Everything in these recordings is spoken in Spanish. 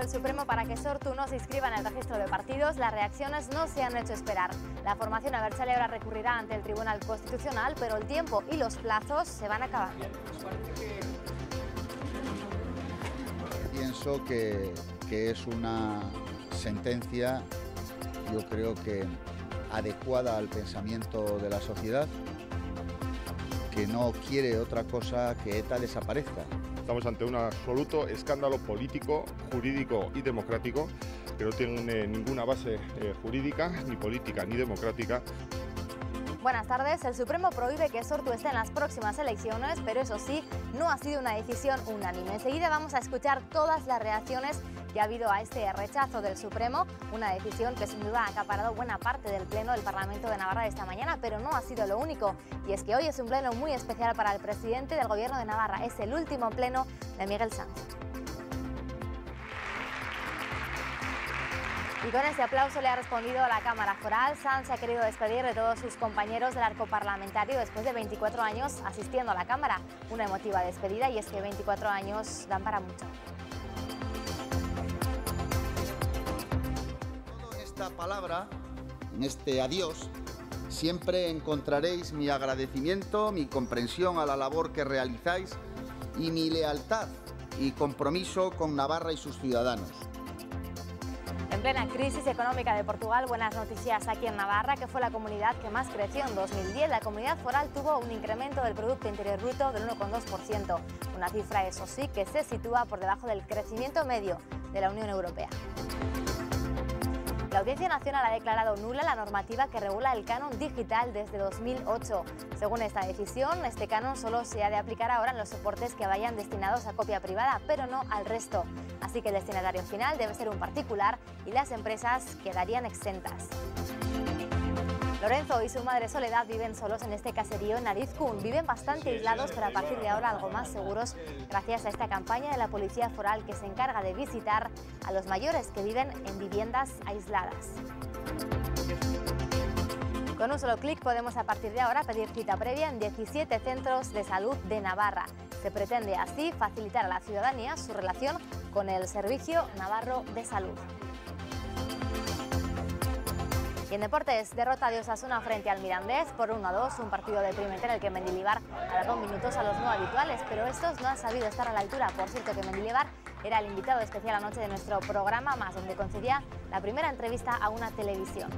del Supremo para que Sortu no se inscriba en el registro de partidos, las reacciones no se han hecho esperar. La formación Abertzale ahora recurrirá ante el Tribunal Constitucional, pero el tiempo y los plazos se van acabando. Pienso que, que es una sentencia, yo creo que adecuada al pensamiento de la sociedad, que no quiere otra cosa que ETA desaparezca. Estamos ante un absoluto escándalo político, jurídico y democrático que no tiene ninguna base eh, jurídica, ni política, ni democrática. Buenas tardes. El Supremo prohíbe que Sortu esté en las próximas elecciones, pero eso sí, no ha sido una decisión unánime. Enseguida vamos a escuchar todas las reacciones que ha habido a este rechazo del Supremo, una decisión que sin duda ha acaparado buena parte del Pleno del Parlamento de Navarra esta mañana, pero no ha sido lo único. Y es que hoy es un pleno muy especial para el presidente del Gobierno de Navarra. Es el último pleno de Miguel Sánchez. Y con ese aplauso le ha respondido la Cámara Foral. Sanz ha querido despedir de todos sus compañeros del arco parlamentario después de 24 años asistiendo a la Cámara. Una emotiva despedida y es que 24 años dan para mucho. Esta palabra, en este adiós, siempre encontraréis mi agradecimiento, mi comprensión a la labor que realizáis y mi lealtad y compromiso con Navarra y sus ciudadanos. En plena crisis económica de Portugal, buenas noticias aquí en Navarra, que fue la comunidad que más creció en 2010. La comunidad foral tuvo un incremento del Producto Interior Bruto del 1,2%, una cifra, eso sí, que se sitúa por debajo del crecimiento medio de la Unión Europea. La Audiencia Nacional ha declarado nula la normativa que regula el canon digital desde 2008. Según esta decisión, este canon solo se ha de aplicar ahora en los soportes que vayan destinados a copia privada, pero no al resto. Así que el destinatario final debe ser un particular y las empresas quedarían exentas. Lorenzo y su madre Soledad viven solos en este caserío en Arizcún. Viven bastante aislados, pero a partir de ahora algo más seguros gracias a esta campaña de la Policía Foral que se encarga de visitar a los mayores que viven en viviendas aisladas. Con un solo clic podemos a partir de ahora pedir cita previa en 17 centros de salud de Navarra. Se pretende así facilitar a la ciudadanía su relación con el Servicio Navarro de Salud. Y en deportes, derrota de Osasuna frente al Mirandés por 1 a 2, un partido deprimente en el que Mendilibar dado minutos a los no habituales, pero estos no han sabido estar a la altura. Por cierto, que Mendilibar era el invitado especial anoche de nuestro programa Más, donde concedía la primera entrevista a una televisión.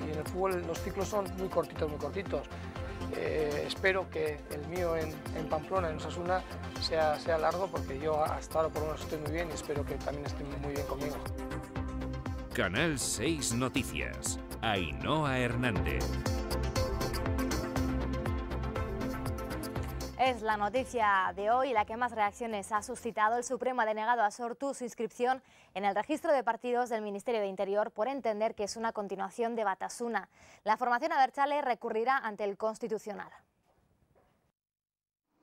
Y en el fútbol los ciclos son muy cortitos, muy cortitos. Eh, espero que el mío en, en, Pamplona, en Osasuna, sea, sea largo, porque yo hasta ahora por lo menos estoy muy bien y espero que también estén muy bien conmigo. Canal 6 Noticias. Ainhoa Hernández. Es la noticia de hoy la que más reacciones ha suscitado. El Supremo ha denegado a Sortu su inscripción en el registro de partidos del Ministerio de Interior por entender que es una continuación de Batasuna. La formación Abertzale recurrirá ante el Constitucional.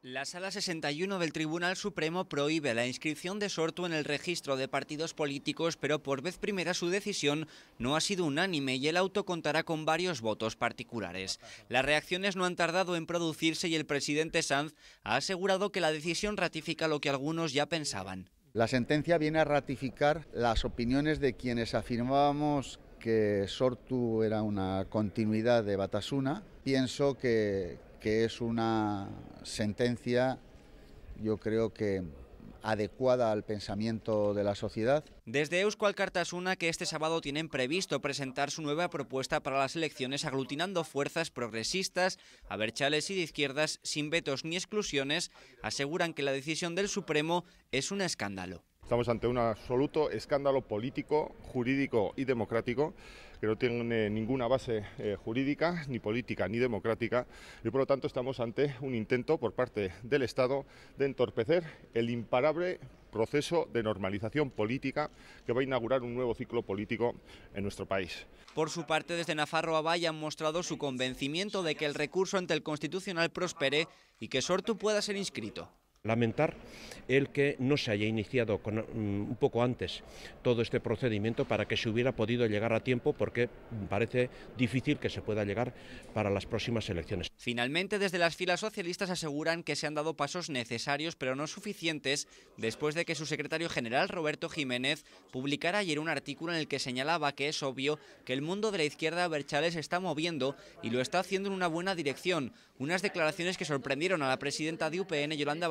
La Sala 61 del Tribunal Supremo prohíbe la inscripción de Sortu en el registro de partidos políticos, pero por vez primera su decisión no ha sido unánime y el auto contará con varios votos particulares. Las reacciones no han tardado en producirse y el presidente Sanz ha asegurado que la decisión ratifica lo que algunos ya pensaban. La sentencia viene a ratificar las opiniones de quienes afirmábamos que Sortu era una continuidad de Batasuna. Pienso que, que es una sentencia, yo creo que adecuada al pensamiento de la sociedad. Desde Euskal Cartasuna, que este sábado tienen previsto presentar su nueva propuesta para las elecciones aglutinando fuerzas progresistas, aberchales y de izquierdas sin vetos ni exclusiones, aseguran que la decisión del Supremo es un escándalo. Estamos ante un absoluto escándalo político, jurídico y democrático que no tiene ninguna base eh, jurídica, ni política, ni democrática, y por lo tanto estamos ante un intento por parte del Estado de entorpecer el imparable proceso de normalización política que va a inaugurar un nuevo ciclo político en nuestro país. Por su parte, desde Nafarroa Valle han mostrado su convencimiento de que el recurso ante el Constitucional prospere y que Sortu pueda ser inscrito. Lamentar el que no se haya iniciado con, um, un poco antes todo este procedimiento para que se hubiera podido llegar a tiempo porque parece difícil que se pueda llegar para las próximas elecciones. Finalmente, desde las filas socialistas aseguran que se han dado pasos necesarios pero no suficientes después de que su secretario general Roberto Jiménez publicara ayer un artículo en el que señalaba que es obvio que el mundo de la izquierda Berchales está moviendo y lo está haciendo en una buena dirección. Unas declaraciones que sorprendieron a la presidenta de UPN, Yolanda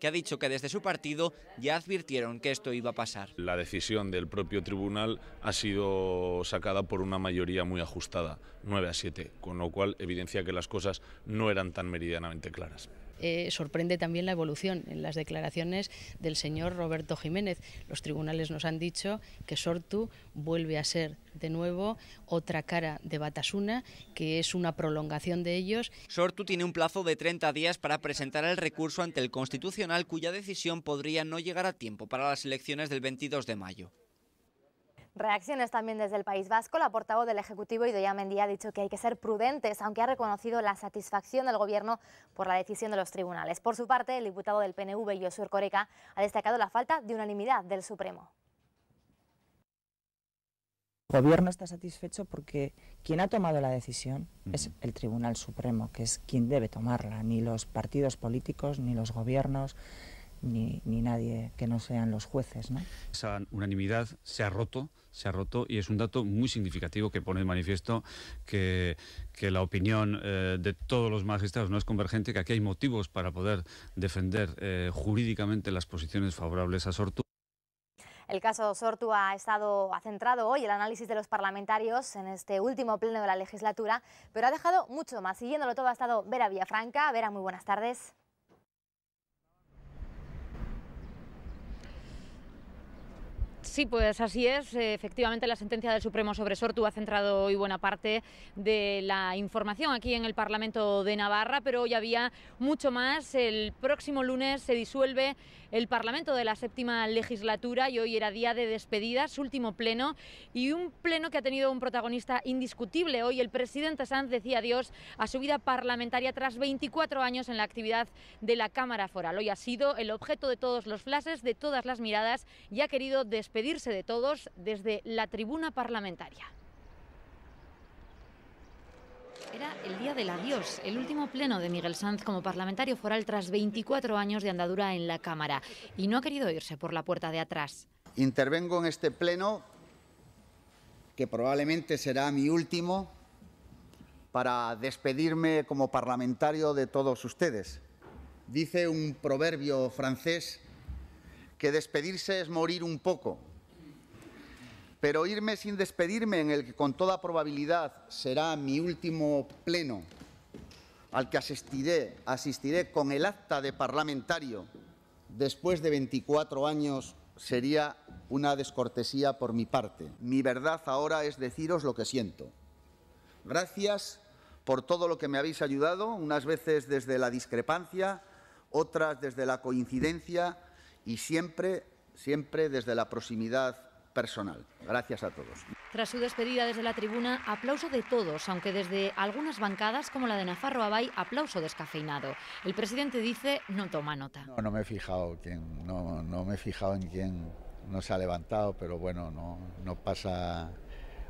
Que ha dicho que desde su partido ya advirtieron que esto iba a pasar. La decisión del propio tribunal ha sido sacada por una mayoría muy ajustada, 9 a 7, con lo cual evidencia que las cosas no eran tan meridianamente claras. Eh, sorprende también la evolución en las declaraciones del señor Roberto Jiménez. Los tribunales nos han dicho que Sortu vuelve a ser de nuevo otra cara de Batasuna, que es una prolongación de ellos. Sortu tiene un plazo de 30 días para presentar el recurso ante el Constitucional, cuya decisión podría no llegar a tiempo para las elecciones del 22 de mayo. Reacciones también desde el País Vasco. La portavoz del Ejecutivo, Idoia Mendía, ha dicho que hay que ser prudentes, aunque ha reconocido la satisfacción del Gobierno por la decisión de los tribunales. Por su parte, el diputado del PNV, Josué Coreca, ha destacado la falta de unanimidad del Supremo. El Gobierno está satisfecho porque quien ha tomado la decisión es el Tribunal Supremo, que es quien debe tomarla, ni los partidos políticos, ni los gobiernos, ni, ni nadie que no sean los jueces. ¿no? Esa unanimidad se ha roto, se ha roto y es un dato muy significativo que pone de manifiesto que, que la opinión eh, de todos los magistrados no es convergente, que aquí hay motivos para poder defender eh, jurídicamente las posiciones favorables a Sortu. El caso Sortu ha estado ha centrado hoy el análisis de los parlamentarios en este último pleno de la legislatura, pero ha dejado mucho más. Siguiéndolo todo ha estado Vera Villafranca. Vera, muy buenas tardes. Sí, pues así es. Efectivamente, la sentencia del Supremo sobre Sortu ha centrado hoy buena parte de la información aquí en el Parlamento de Navarra, pero hoy había mucho más. El próximo lunes se disuelve el Parlamento de la séptima legislatura y hoy era día de despedida, su último pleno y un pleno que ha tenido un protagonista indiscutible. Hoy el presidente Sanz decía adiós a su vida parlamentaria tras 24 años en la actividad de la Cámara Foral. Hoy ha sido el objeto de todos los flashes, de todas las miradas y ha querido despedirse de todos desde la tribuna parlamentaria. Era el día del adiós, el último pleno de Miguel Sanz como parlamentario foral tras 24 años de andadura en la Cámara y no ha querido irse por la puerta de atrás. Intervengo en este pleno, que probablemente será mi último, para despedirme como parlamentario de todos ustedes. Dice un proverbio francés que despedirse es morir un poco. Pero irme sin despedirme, en el que con toda probabilidad será mi último pleno, al que asistiré, asistiré con el acta de parlamentario después de 24 años, sería una descortesía por mi parte. Mi verdad ahora es deciros lo que siento. Gracias por todo lo que me habéis ayudado, unas veces desde la discrepancia, otras desde la coincidencia y siempre, siempre desde la proximidad personal. Gracias a todos. Tras su despedida desde la tribuna, aplauso de todos, aunque desde algunas bancadas como la de Nafarro Abay, aplauso descafeinado. El presidente dice no toma nota. No, no me he fijado quién, no, no me he fijado en quién no se ha levantado, pero bueno, no, no pasa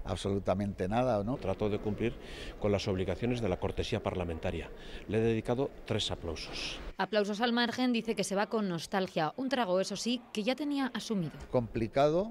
absolutamente nada, ¿no? Trato de cumplir con las obligaciones de la cortesía parlamentaria. Le he dedicado tres aplausos. Aplausos al margen, dice que se va con nostalgia. Un trago, eso sí, que ya tenía asumido. Complicado,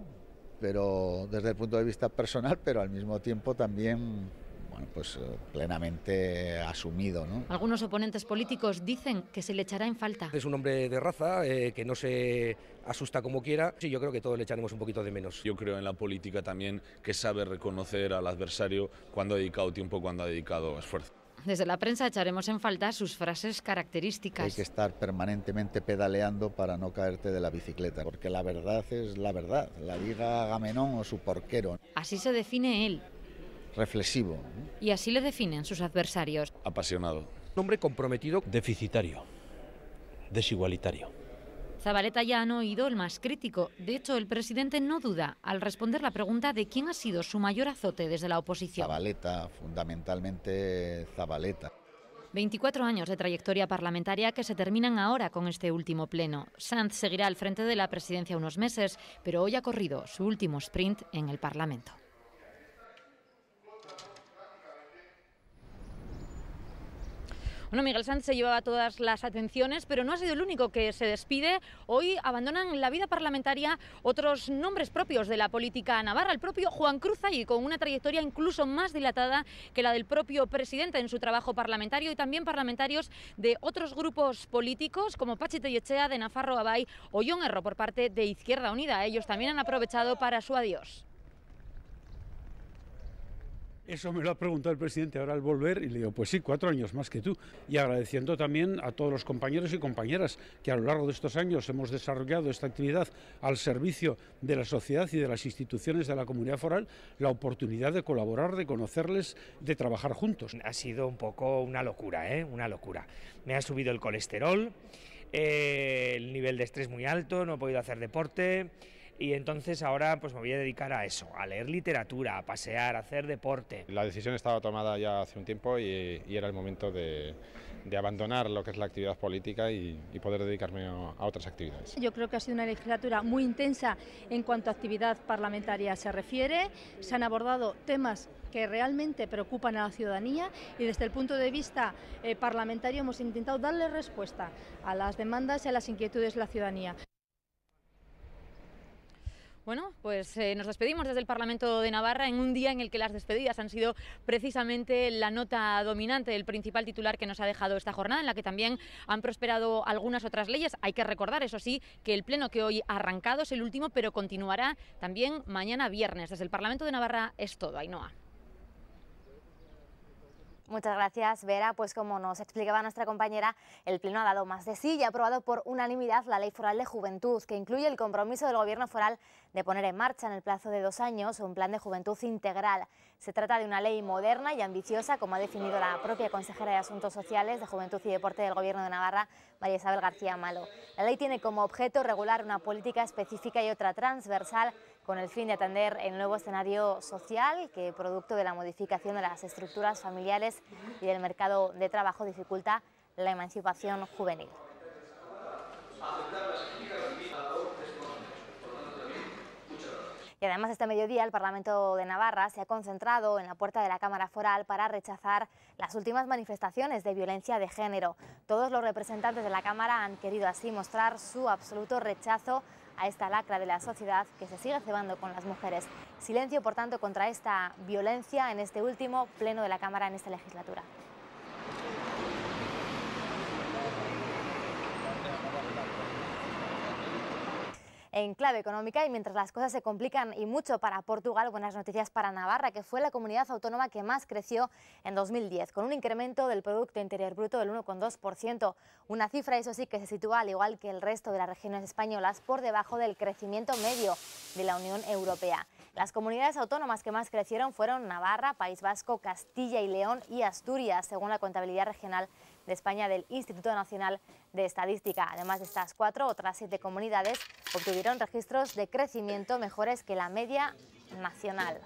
pero desde el punto de vista personal, pero al mismo tiempo también bueno, pues plenamente asumido. ¿no? Algunos oponentes políticos dicen que se le echará en falta. Es un hombre de raza, eh, que no se asusta como quiera. Sí, yo creo que todos le echaremos un poquito de menos. Yo creo en la política también que sabe reconocer al adversario cuando ha dedicado tiempo, cuando ha dedicado esfuerzo. Desde la prensa echaremos en falta sus frases características. Hay que estar permanentemente pedaleando para no caerte de la bicicleta, porque la verdad es la verdad, la diga Agamenón o su porquero. Así se define él. Reflexivo. Y así le definen sus adversarios. Apasionado. Un hombre comprometido. Deficitario. Desigualitario. Zabaleta ya han oído el más crítico. De hecho, el presidente no duda al responder la pregunta de quién ha sido su mayor azote desde la oposición. Zabaleta, fundamentalmente Zabaleta. 24 años de trayectoria parlamentaria que se terminan ahora con este último pleno. Sanz seguirá al frente de la presidencia unos meses, pero hoy ha corrido su último sprint en el Parlamento. Bueno, Miguel Sanz se llevaba todas las atenciones, pero no ha sido el único que se despide. Hoy abandonan la vida parlamentaria otros nombres propios de la política navarra. El propio Juan Cruz y con una trayectoria incluso más dilatada que la del propio presidente en su trabajo parlamentario y también parlamentarios de otros grupos políticos como Pachi Tellechea de Nafarro Abay o John Erro por parte de Izquierda Unida. Ellos también han aprovechado para su adiós. Eso me lo ha preguntado el presidente ahora al volver y le digo, pues sí, cuatro años más que tú. Y agradeciendo también a todos los compañeros y compañeras que a lo largo de estos años hemos desarrollado esta actividad al servicio de la sociedad y de las instituciones de la comunidad foral, la oportunidad de colaborar, de conocerles, de trabajar juntos. Ha sido un poco una locura, ¿eh? Una locura. Me ha subido el colesterol, eh, el nivel de estrés muy alto, no he podido hacer deporte y entonces ahora pues me voy a dedicar a eso, a leer literatura, a pasear, a hacer deporte. La decisión estaba tomada ya hace un tiempo y, era el momento de, abandonar lo que es la actividad política y, poder dedicarme a, a, otras actividades. Yo creo que ha sido una legislatura muy intensa en cuanto a actividad parlamentaria se refiere. Se han abordado temas que realmente preocupan a la ciudadanía y desde el punto de vista eh, parlamentario hemos intentado darle respuesta a las demandas y a las inquietudes de la ciudadanía. Bueno, pues eh, nos despedimos desde el Parlamento de Navarra en un día en el que las despedidas han sido precisamente la nota dominante, el principal titular que nos ha dejado esta jornada, en la que también han prosperado algunas otras leyes. Hay que recordar, eso sí, que el pleno que hoy ha arrancado es el último, pero continuará también mañana viernes. Desde el Parlamento de Navarra es todo, Ainhoa. Muchas gracias, Vera. Pues como nos explicaba nuestra compañera, el Pleno ha dado más de sí y ha aprobado por unanimidad la Ley Foral de Juventud, que incluye el compromiso del Gobierno foral de poner en marcha en el plazo de dos años un plan de juventud integral. Se trata de una ley moderna y ambiciosa, como ha definido la propia consejera de Asuntos Sociales, de Juventud y Deporte del Gobierno de Navarra, María Isabel García Malo. La ley tiene como objeto regular una política específica y otra transversal con el fin de atender el nuevo escenario social que, producto de la modificación de las estructuras familiares y del mercado de trabajo, dificulta la emancipación juvenil. Y además este mediodía el Parlamento de Navarra se ha concentrado en la puerta de la Cámara Foral para rechazar las últimas manifestaciones de violencia de género. Todos los representantes de la Cámara han querido así mostrar su absoluto rechazo a esta lacra de la sociedad que se sigue cebando con las mujeres. Silencio, por tanto, contra esta violencia en este último pleno de la Cámara en esta legislatura. En clave económica y mientras las cosas se complican y mucho para Portugal, buenas noticias para Navarra, que fue la comunidad autónoma que más creció en 2010, con un incremento del Producto Interior Bruto del 1,2%, una cifra, eso sí, que se sitúa al igual que el resto de las regiones españolas por debajo del crecimiento medio de la Unión Europea. Las comunidades autónomas que más crecieron fueron Navarra, País Vasco, Castilla y León y Asturias, según la contabilidad regional de España del Instituto Nacional de Estadística. Además de estas cuatro, otras siete comunidades obtuvieron registros de crecimiento mejores que la media nacional.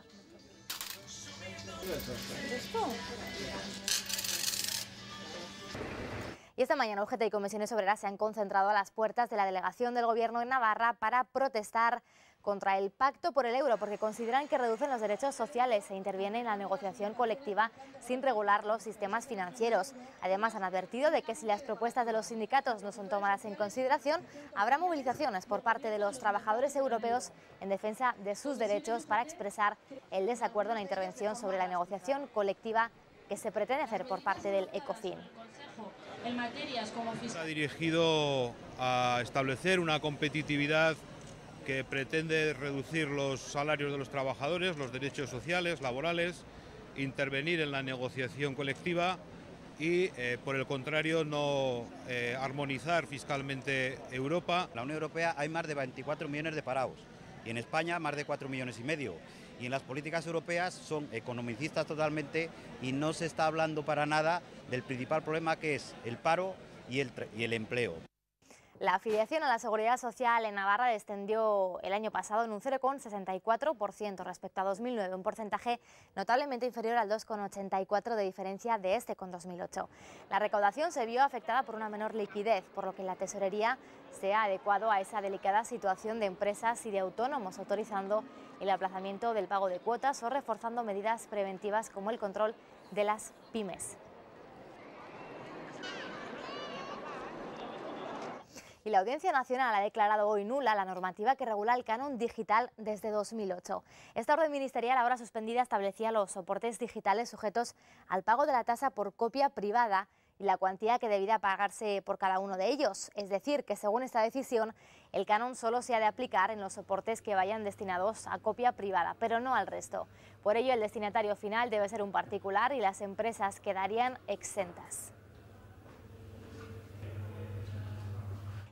Y esta mañana UGT y Comisiones Obreras se han concentrado a las puertas de la delegación del Gobierno en Navarra para protestar contra el pacto por el euro porque consideran que reducen los derechos sociales e intervienen en la negociación colectiva sin regular los sistemas financieros. Además, han advertido de que si las propuestas de los sindicatos no son tomadas en consideración, habrá movilizaciones por parte de los trabajadores europeos en defensa de sus derechos para expresar el desacuerdo en la intervención sobre la negociación colectiva que se pretende hacer por parte del ECOFIN. Ha dirigido a establecer una competitividad que pretende reducir los salarios de los trabajadores, los derechos sociales, laborales, intervenir en la negociación colectiva y, eh, por el contrario, no eh, armonizar fiscalmente Europa. En la Unión Europea hay más de 24 millones de parados y en España más de 4 millones y medio. Y en las políticas europeas son economicistas totalmente y no se está hablando para nada del principal problema que es el paro y el, y el empleo. La afiliación a la Seguridad Social en Navarra descendió el año pasado en un 0,64% respecto a 2009, un porcentaje notablemente inferior al 2,84% de diferencia de este con 2008. La recaudación se vio afectada por una menor liquidez, por lo que la tesorería se ha adecuado a esa delicada situación de empresas y de autónomos, autorizando el aplazamiento del pago de cuotas o reforzando medidas preventivas como el control de las pymes. Y la Audiencia Nacional ha declarado hoy nula la normativa que regula el canon digital desde 2008. Esta orden ministerial ahora suspendida establecía los soportes digitales sujetos al pago de la tasa por copia privada y la cuantía que debía pagarse por cada uno de ellos. Es decir, que según esta decisión, el canon solo se ha de aplicar en los soportes que vayan destinados a copia privada, pero no al resto. Por ello, el destinatario final debe ser un particular y las empresas quedarían exentas.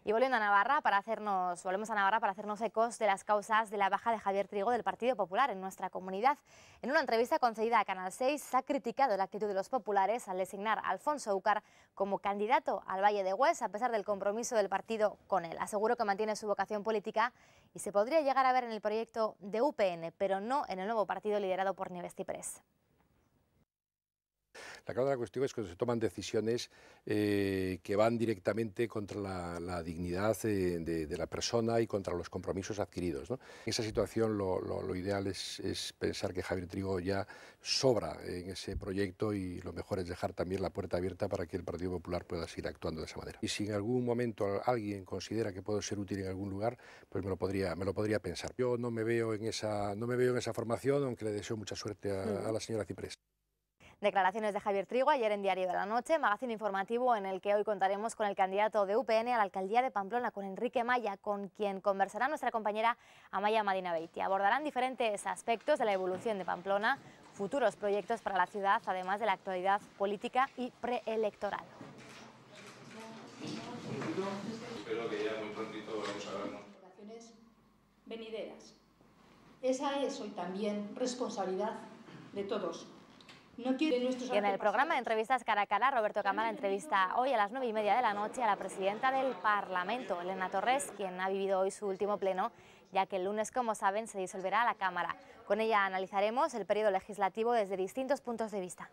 Y volviendo a Navarra, para hacernos, volvemos a Navarra para hacernos ecos de las causas de la baja de Javier Trigo del Partido Popular en nuestra comunidad. En una entrevista concedida a Canal 6, ha criticado la actitud de los populares al designar a Alfonso Ucar como candidato al Valle de Hues, a pesar del compromiso del partido con él. Aseguró que mantiene su vocación política y se podría llegar a ver en el proyecto de UPN, pero no en el nuevo partido liderado por Nieves Ciprés. La clave de la cuestión es cuando se toman decisiones eh, que van directamente contra la, dignidad de, la persona y contra los compromisos adquiridos. En esa situación lo, ideal es, pensar que Javier Trigo ya sobra en ese proyecto y lo mejor es dejar también la puerta abierta para que el Partido Popular pueda seguir actuando de esa manera. Y si en algún momento alguien considera que puedo ser útil en algún lugar, pues me lo podría, me lo podría pensar. Yo no me veo en esa, no me veo en esa formación, aunque le deseo mucha suerte a, a la señora Ciprés. Declaraciones de Javier Trigo ayer en Diario de la Noche, magazine informativo en el que hoy contaremos con el candidato de UPN a la alcaldía de Pamplona, con Enrique Maya, con quien conversará nuestra compañera Amaya Madina Beiti. Abordarán diferentes aspectos de la evolución de Pamplona, futuros proyectos para la ciudad, además de la actualidad política y preelectoral. Espero que ya muy prontito vamos a vernos. Venideras. Esa es hoy también responsabilidad de todos y en el programa de entrevistas cara a cara, Roberto Cámara entrevista hoy a las nueve y media de la noche a la presidenta del Parlamento, Elena Torres, quien ha vivido hoy su último pleno, ya que el lunes, como saben, se disolverá la Cámara. Con ella analizaremos el periodo legislativo desde distintos puntos de vista.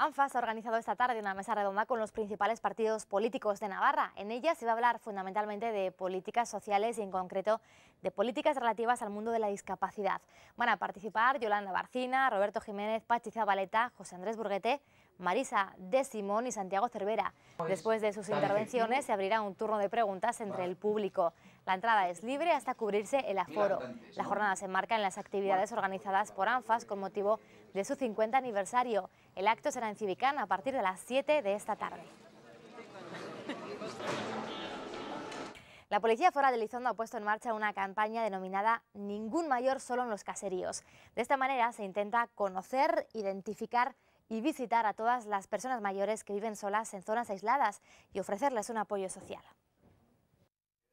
ANFAS ha organizado esta tarde una mesa redonda con los principales partidos políticos de Navarra. En ella se va a hablar fundamentalmente de políticas sociales y en concreto de políticas relativas al mundo de la discapacidad. Van a participar Yolanda Barcina, Roberto Jiménez, Pachi Zabaleta, José Andrés Burguete, Marisa de Simón y Santiago Cervera. Después de sus intervenciones se abrirá un turno de preguntas entre el público. La entrada es libre hasta cubrirse el aforo. La jornada se enmarca en las actividades organizadas por ANFAS con motivo de su 50 aniversario. El acto será en Civicán a partir de las 7 de esta tarde. La Policía Foral de Elizondo ha puesto en marcha una campaña denominada Ningún mayor solo en los caseríos. De esta manera se intenta conocer, identificar y visitar a todas las personas mayores que viven solas en zonas aisladas y ofrecerles un apoyo social.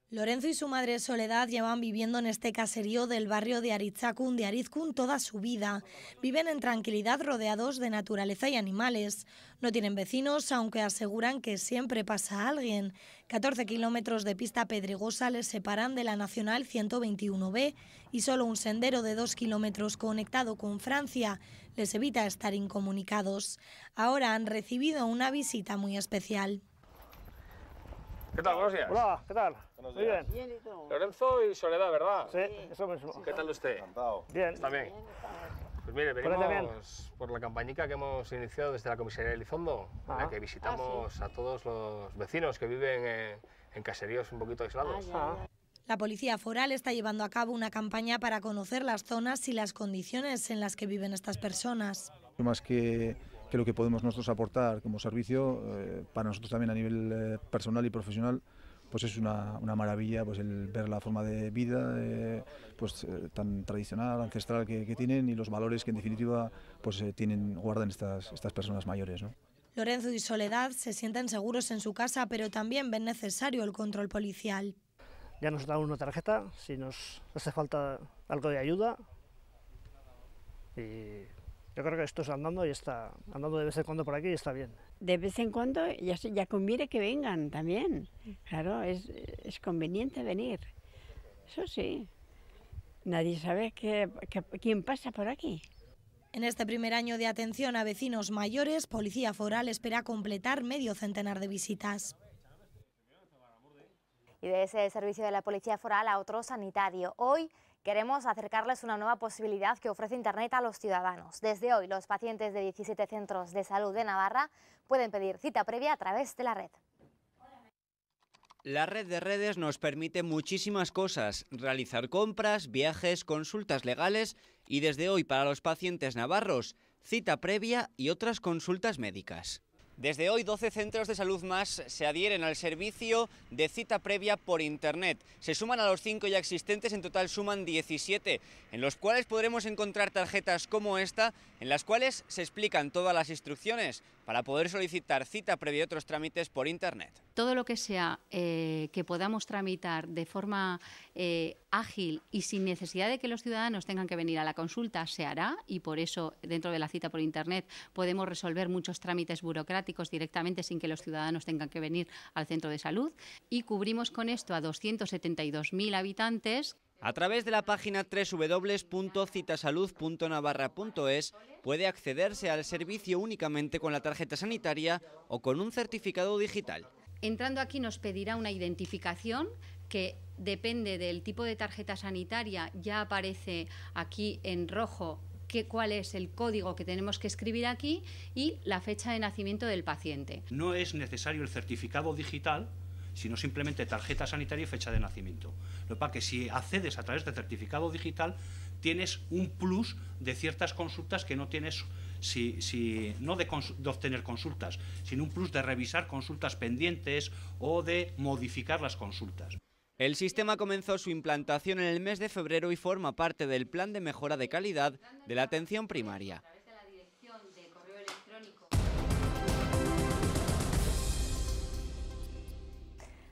Lorenzo y su madre Soledad llevan viviendo en este caserío del barrio de Aritzacún de Arizcún toda su vida. Viven en tranquilidad rodeados de naturaleza y animales. No tienen vecinos, aunque aseguran que siempre pasa alguien. 14 kilómetros de pista pedregosa les separan de la Nacional 121B y solo un sendero de 2 kilómetros conectado con Francia les evita estar incomunicados. Ahora han recibido una visita muy especial. ¿Qué tal? Buenos días. Hola, ¿qué tal? Muy bien. Lorenzo y Soledad, ¿verdad? Sí, eso mismo. ¿Qué tal usted? Encantado. Bien. ¿Está bien? Pues mire, venimos por la campaña que hemos iniciado desde la comisaría de Elizondo, en la que visitamos a todos los vecinos que viven en, caseríos un poquito aislados. La policía foral está llevando a cabo una campaña para conocer las zonas y las condiciones en las que viven estas personas. Más que que lo que podemos nosotros aportar como servicio, eh, para nosotros también a nivel eh, personal y profesional, pues es una, una, maravilla pues el ver la forma de vida eh, pues tan tradicional, ancestral que, que, tienen y los valores que en definitiva pues tienen, guardan estas, estas personas mayores. ¿no? Lorenzo y Soledad se sienten seguros en su casa, pero también ven necesario el control policial. Ya nos dan una tarjeta si nos hace falta algo de ayuda. Y yo creo que esto es andando y está andando de vez en cuando por aquí y está bien. De vez en cuando ya, ya conviene que vengan también. Claro, es, es conveniente venir. Eso sí. Nadie sabe que, quién pasa por aquí. En este primer año de atención a vecinos mayores, Policía Foral espera completar medio centenar de visitas. Y de ese servicio de la Policía Foral a otro sanitario. Hoy queremos acercarles una nueva posibilidad que ofrece Internet a los ciudadanos. Desde hoy, los pacientes de 17 centros de salud de Navarra pueden pedir cita previa a través de la red. La red de redes nos permite muchísimas cosas, realizar compras, viajes, consultas legales y desde hoy para los pacientes navarros, cita previa y otras consultas médicas. Desde hoy 12 centros de salud más se adhieren al servicio de cita previa por Internet. Se suman a los 5 ya existentes, en total suman 17, en los cuales podremos encontrar tarjetas como esta, en las cuales se explican todas las instrucciones para poder solicitar cita previa y otros trámites por Internet. Todo lo que sea eh, que podamos tramitar de forma eh, ágil y sin necesidad de que los ciudadanos tengan que venir a la consulta se hará y por eso dentro de la cita por Internet podemos resolver muchos trámites burocráticos directamente sin que los ciudadanos tengan que venir al centro de salud y cubrimos con esto a 272.000 habitantes a través de la página www.citasalud.navarra.es puede accederse al servicio únicamente con la tarjeta sanitaria o con un certificado digital. Entrando aquí nos pedirá una identificación que depende del tipo de tarjeta sanitaria, ya aparece aquí en rojo cuál es el código que tenemos que escribir aquí y la fecha de nacimiento del paciente. No es necesario el certificado digital sino simplemente tarjeta sanitaria y fecha de nacimiento. Lo que pasa que si accedes a través de certificado digital, tienes un plus de ciertas consultas que no tienes si, si, no de, de, obtener consultas, sino un plus de revisar consultas pendientes o de modificar las consultas. El sistema comenzó su implantación en el mes de febrero y forma parte del plan de mejora de calidad de la atención primaria.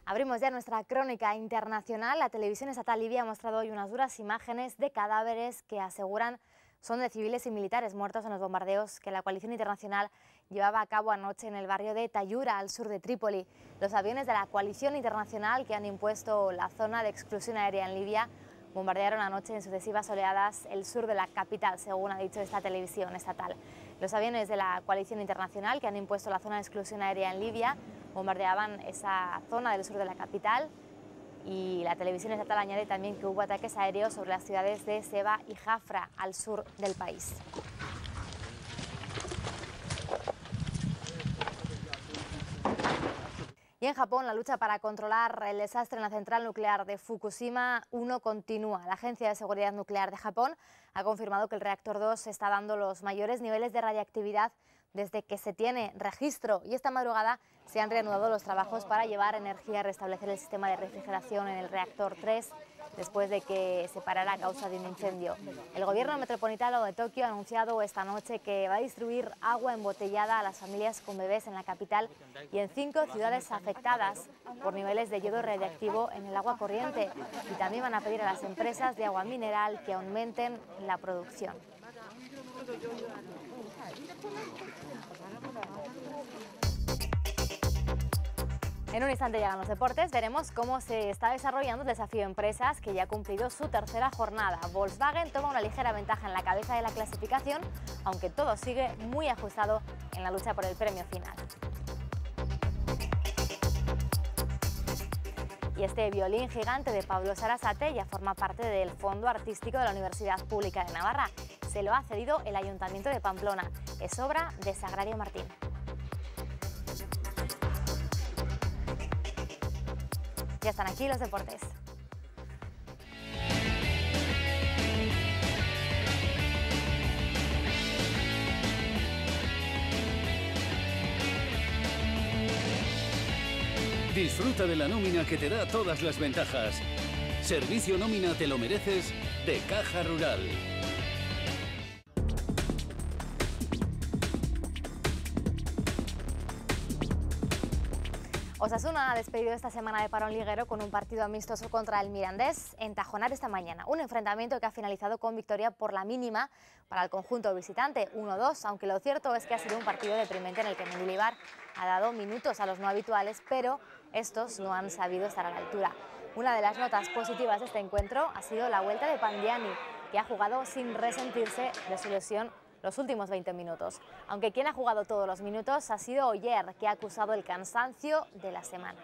Abrimos ya nuestra crónica internacional. La televisión estatal libia ha mostrado hoy unas duras imágenes de cadáveres que aseguran son de civiles y militares muertos en los bombardeos que la coalición internacional llevaba a cabo anoche en el barrio de Tayura, al sur de Trípoli. Los aviones de la coalición internacional que han impuesto la zona de exclusión aérea en Libia bombardearon anoche en sucesivas oleadas el sur de la capital, según ha dicho esta televisión estatal. Los aviones de la coalición internacional que han impuesto la zona de exclusión aérea en Libia bombardeaban esa zona del sur de la capital y la televisión estatal añade también que hubo ataques aéreos sobre las ciudades de Seba y Jafra, al sur del país. Y en Japón, la lucha para controlar el desastre en la central nuclear de Fukushima 1 continúa. La Agencia de Seguridad Nuclear de Japón ha confirmado que el reactor 2 está dando los mayores niveles de radiactividad desde que se tiene registro y esta madrugada se han reanudado los trabajos para llevar energía restablecer el sistema de refrigeración en el reactor 3 después de que se parara a causa de un incendio. El gobierno metropolitano de Tokio ha anunciado esta noche que va a distribuir agua embotellada a las familias con bebés en la capital y en cinco ciudades afectadas por niveles de yodo radiactivo en el agua corriente y también van a pedir a las empresas de agua mineral que aumenten la producción. En un instante llegan los deportes, veremos cómo se está desarrollando el desafío Empresas que ya ha cumplido su tercera jornada. Volkswagen toma una ligera ventaja en la cabeza de la clasificación, aunque todo sigue muy ajustado en la lucha por el premio final. Y este violín gigante de Pablo Sarasate ya forma parte del Fondo Artístico de la Universidad Pública de Navarra. Se lo ha cedido el Ayuntamiento de Pamplona. Es obra de Sagrario Martín. Ya están aquí los deportes. Disfruta de la nómina que te da todas las ventajas. Servicio nómina te lo mereces de Caja Rural. Osasuna ha despedido esta semana de parón liguero con un partido amistoso contra el Mirandés en Tajonar esta mañana. Un enfrentamiento que ha finalizado con victoria por la mínima para el conjunto visitante, 1-2, aunque lo cierto es que ha sido un partido deprimente en el que Mendilibar ha dado minutos a los no habituales, pero estos no han sabido estar a la altura. Una de las notas positivas de este encuentro ha sido la vuelta de Pandiani, que ha jugado sin resentirse de su lesión los últimos 20 minutos. Aunque quien ha jugado todos los minutos ha sido Oyer, que ha acusado el cansancio de la semana.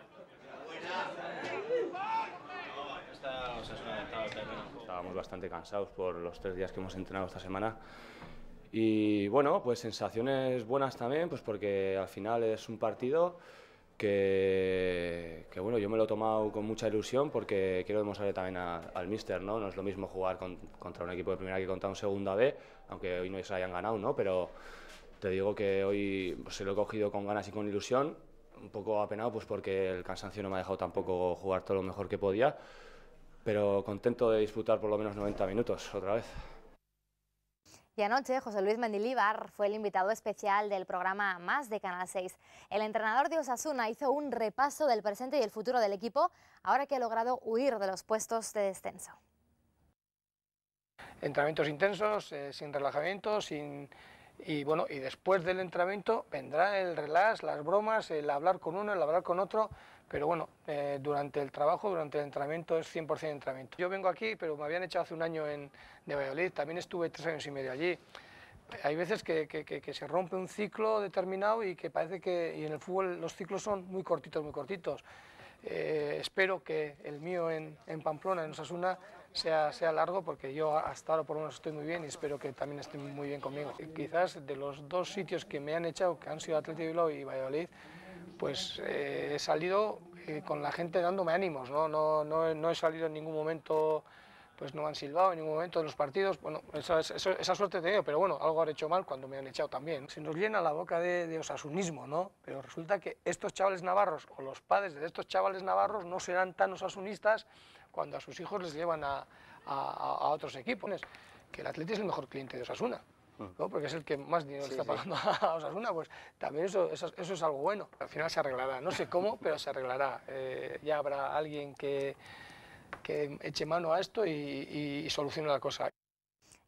Estábamos bastante cansados por los tres días que hemos entrenado esta semana. Y bueno, pues sensaciones buenas también, pues porque al final es un partido que, bueno, yo me lo he tomado con mucha ilusión porque quiero demostrarle también al míster, ¿no? No es lo mismo jugar contra un equipo de primera que contra un segunda B, aunque hoy no se hayan ganado, ¿no? Pero te digo que hoy pues, se lo he cogido con ganas y con ilusión, un poco apenado pues porque el cansancio no me ha dejado tampoco jugar todo lo mejor que podía, pero contento de disputar por lo menos 90 minutos otra vez. Y anoche José Luis Mendilíbar fue el invitado especial del programa Más de Canal 6. El entrenador de Osasuna hizo un repaso del presente y el futuro del equipo ahora que ha logrado huir de los puestos de descenso. Entrenamientos intensos, eh, sin relajamiento, sin, y bueno, y después del entrenamiento vendrá el relax, las bromas, el hablar con uno, el hablar con otro, pero bueno, eh, durante el trabajo, durante el entrenamiento es 100% entrenamiento. Yo vengo aquí, pero me habían echado hace un año en, de Valladolid, también estuve tres años y medio allí. Hay veces que, que, se rompe un ciclo determinado y que parece que, y en el fútbol los ciclos son muy cortitos, muy cortitos. Eh, espero que el mío en, en, Pamplona, en Osasuna, sea, sea largo porque yo hasta ahora por lo menos estoy muy bien y espero que también estén muy bien conmigo. quizás de los dos sitios que me han echado, que han sido Atlético Bilbao y Valladolid, pues eh, he salido eh, con la gente dándome ánimos, ¿no? No, no, he salido en ningún momento, pues no me han silbado en ningún momento en los partidos, bueno, esa, suerte he tenido, pero bueno, algo habré hecho mal cuando me han echado también. Se nos llena la boca de, de, osasunismo, ¿no? Pero resulta que estos chavales navarros o los padres de estos chavales navarros no serán tan osasunistas cuando a sus hijos les llevan a otros equipos. Que el Atleti es el mejor cliente de Osasuna. ¿No? porque es el que más dinero está pagando a Osasuna, pues también eso, eso, es algo bueno. Al final se arreglará, no sé cómo, pero se arreglará. Eh, ya habrá alguien que, que eche mano a esto y, y, solucione la cosa.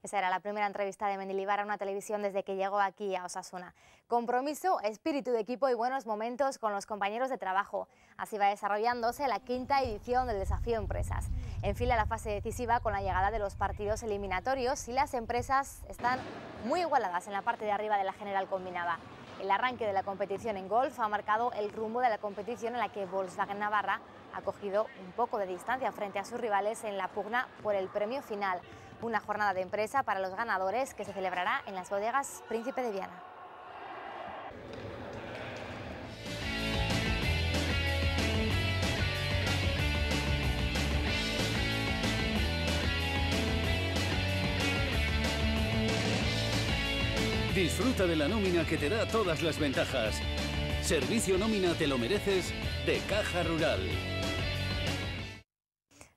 Esa era la primera entrevista de Mendilibar a una televisión desde que llegó aquí a Osasuna. Compromiso, espíritu de equipo y buenos momentos con los compañeros de trabajo. Así va desarrollándose la quinta edición del Desafío Empresas. Enfila la fase decisiva con la llegada de los partidos eliminatorios y las empresas están muy igualadas en la parte de arriba de la general combinada. El arranque de la competición en golf ha marcado el rumbo de la competición en la que Volkswagen Navarra ha cogido un poco de distancia frente a sus rivales en la pugna por el premio final. Una jornada de empresa para los ganadores que se celebrará en las bodegas Príncipe de Viana. Disfruta de la nómina que te da todas las ventajas. Servicio nómina te lo mereces de Caja Rural.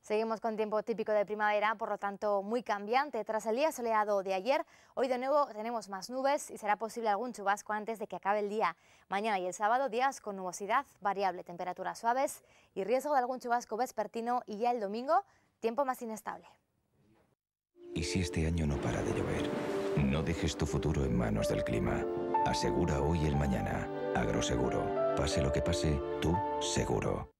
Seguimos con tiempo típico de primavera, por lo tanto muy cambiante. Tras el día soleado de ayer, hoy de nuevo tenemos más nubes y será posible algún chubasco antes de que acabe el día. Mañana y el sábado días con nubosidad variable, temperaturas suaves y riesgo de algún chubasco vespertino y ya el domingo tiempo más inestable. ¿Y si este año no para de llover? No dejes tu futuro en manos del clima. Asegura hoy el mañana. Agroseguro. Pase lo que pase, tú seguro.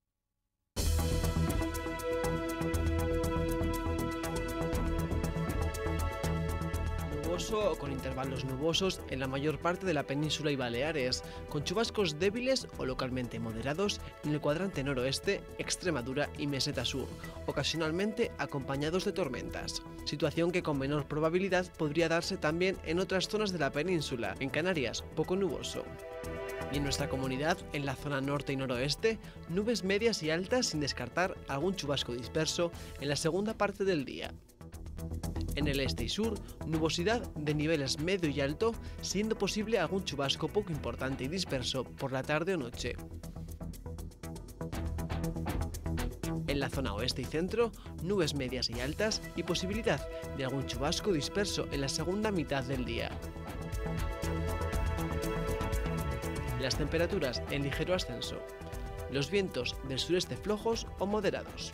O con intervalos nubosos en la mayor parte de la península y Baleares, con chubascos débiles o localmente moderados en el cuadrante noroeste, Extremadura y Meseta Sur, ocasionalmente acompañados de tormentas. Situación que con menor probabilidad podría darse también en otras zonas de la península, en Canarias, poco nuboso. Y en nuestra comunidad, en la zona norte y noroeste, nubes medias y altas sin descartar algún chubasco disperso en la segunda parte del día. En el este y sur, nubosidad de niveles medio y alto, siendo posible algún chubasco poco importante y disperso por la tarde o noche. En la zona oeste y centro, nubes medias y altas y posibilidad de algún chubasco disperso en la segunda mitad del día. Las temperaturas en ligero ascenso. los vientos del sureste flojos o moderados.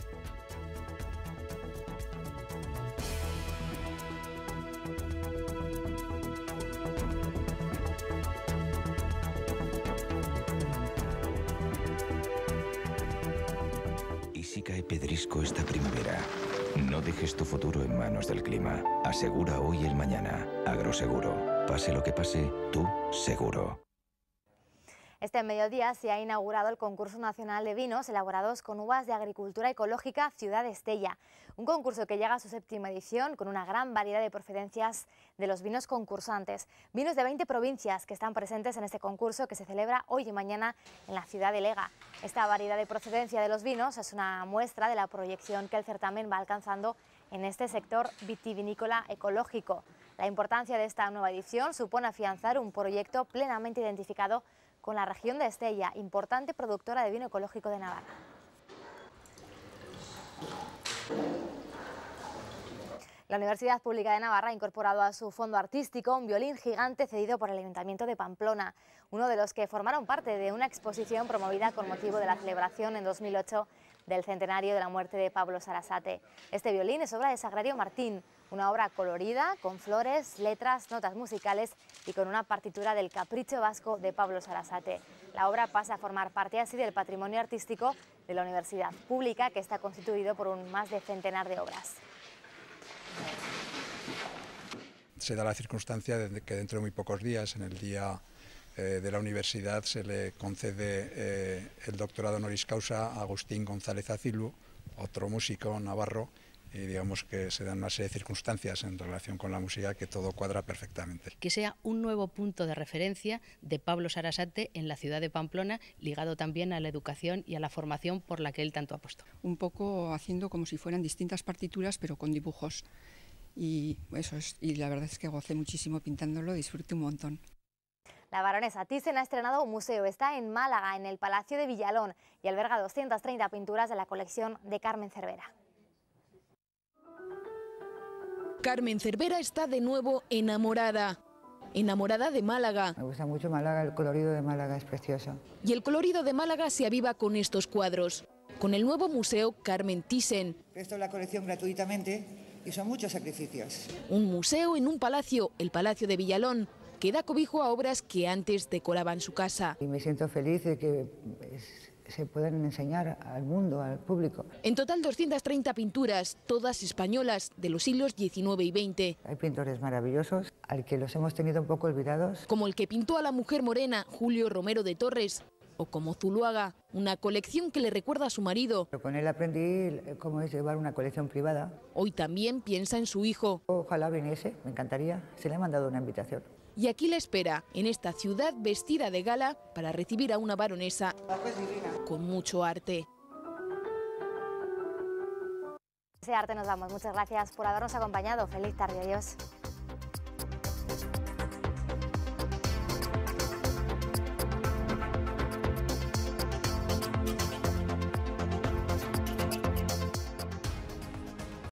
Asegura hoy el mañana. Agroseguro. Pase lo que pase, tú seguro. Este mediodía se ha inaugurado el concurso nacional de vinos elaborados con uvas de agricultura ecológica Ciudad Estella. Un concurso que llega a su séptima edición con una gran variedad de procedencias de los vinos concursantes. Vinos de 20 provincias que están presentes en este concurso que se celebra hoy y mañana en la ciudad de Lega. Esta variedad de procedencia de los vinos es una muestra de la proyección que el certamen va alcanzando en este sector vitivinícola ecológico. La importancia de esta nueva edición supone afianzar un proyecto plenamente identificado con la región de Estella, importante productora de vino ecológico de Navarra. La Universidad Pública de Navarra ha incorporado a su fondo artístico un violín gigante cedido por el Ayuntamiento de Pamplona, uno de los que formaron parte de una exposición promovida con motivo de la celebración en 2008 del centenario de la muerte de Pablo Sarasate. Este violín es obra de Sagrario Martín, una obra colorida, con flores, letras, notas musicales y con una partitura del Capricho Vasco de Pablo Sarasate. La obra pasa a formar parte así del patrimonio artístico de la Universidad Pública, que está constituido por un más de centenar de obras. Se da la circunstancia de que dentro de muy pocos días, en el día eh, de la universidad, se le concede eh, el doctorado honoris causa a Agustín González Acilu, otro músico navarro, y digamos que se dan una serie de circunstancias en relación con la música que todo cuadra perfectamente. Que sea un nuevo punto de referencia de Pablo Sarasate en la ciudad de Pamplona, ligado también a la educación y a la formación por la que él tanto apostó. Un poco haciendo como si fueran distintas partituras, pero con dibujos. Y eso es, y la verdad es que gocé muchísimo pintándolo, disfruté un montón. La baronesa Thyssen ha estrenado un museo. Está en Málaga, en el Palacio de Villalón, y alberga 230 pinturas de la colección de Carmen Cervera. Carmen Cervera está de nuevo enamorada. Enamorada de Málaga. Me gusta mucho Málaga, el colorido de Málaga es precioso. Y el colorido de Málaga se aviva con estos cuadros. Con el nuevo museo Carmen Thyssen. Presto la colección gratuitamente y son muchos sacrificios. Un museo en un palacio, el Palacio de Villalón, que da cobijo a obras que antes decoraban su casa. Y me siento feliz de que se puedan enseñar al mundo, al público. En total 230 pinturas, todas españolas, de los siglos XIX y XX. Hay pintores maravillosos, al que los hemos tenido un poco olvidados. Como el que pintó a la mujer morena, Julio Romero de Torres, o como Zuluaga, una colección que le recuerda a su marido. Con él aprendí cómo es llevar una colección privada. Hoy también piensa en su hijo. Ojalá viniese, me encantaría. Se le ha mandado una invitación. Y aquí la espera, en esta ciudad vestida de gala, para recibir a una baronesa con mucho arte. Ese arte nos vamos. Muchas gracias por habernos acompañado. Feliz tarde. Adiós.